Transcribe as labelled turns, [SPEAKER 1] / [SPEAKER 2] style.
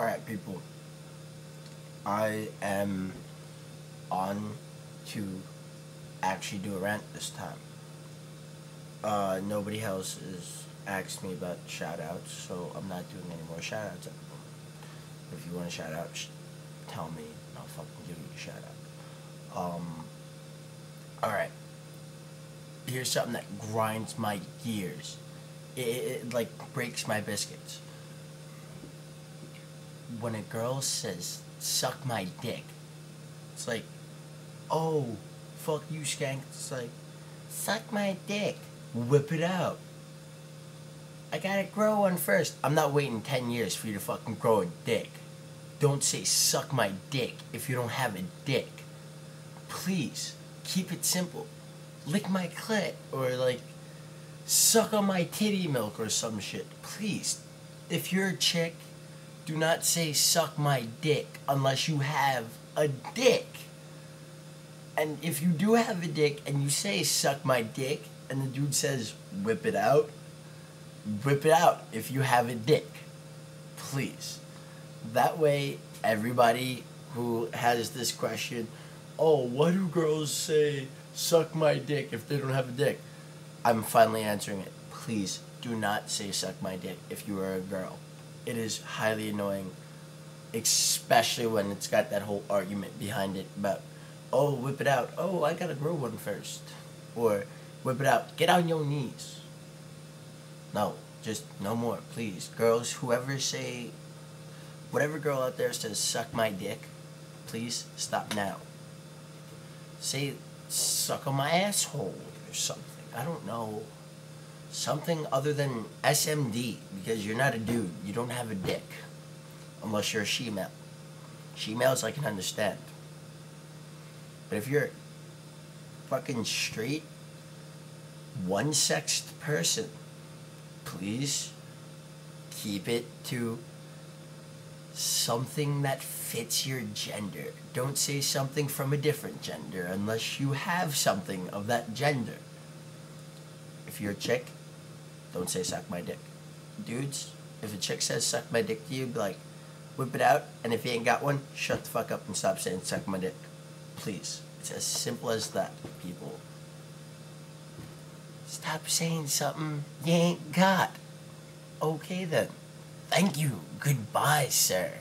[SPEAKER 1] Alright, people. I am on to actually do a rant this time. Uh, nobody else has asked me about shoutouts, so I'm not doing any more shoutouts at the moment. If you want a shout out, sh- tell me, and I'll fucking give you a shout out. Um, alright. Here's something that grinds my gears. It, it, it like breaks my biscuits. When a girl says, suck my dick, it's like, oh, fuck you, skank. It's like, suck my dick. Whip it out. I gotta grow one first. I'm not waiting 10 years for you to fucking grow a dick. Don't say suck my dick if you don't have a dick. Please, keep it simple. Lick my clit or like suck on my titty milk or some shit. Please, if you're a chick, do not say suck my dick unless you have a dick. And if you do have a dick and you say suck my dick and the dude says whip it out, whip it out if you have a dick. Please. That way, everybody who has this question, oh, why do girls say suck my dick if they don't have a dick? I'm finally answering it. Please do not say suck my dick if you are a girl. It is highly annoying, especially when it's got that whole argument behind it about, oh, whip it out. Oh, I gotta grow one first. Or whip it out. Get on your knees. No, just no more, please. Girls, whoever say, whatever girl out there says suck my dick, please stop now. Say suck on my asshole or something. I don't know. Something other than SMD because you're not a dude. You don't have a dick. Unless you're a she-male. She-males I can understand. But if you're fucking straight, one-sexed person, please keep it to something that fits your gender. Don't say something from a different gender unless you have something of that gender. If you're a chick, don't say suck my dick. Dudes, if a chick says suck my dick to you, be like, whip it out, and if you ain't got one, shut the fuck up and stop saying suck my dick. Please. It's as simple as that, people. Stop saying something you ain't got. Okay then. Thank you. Goodbye, sir.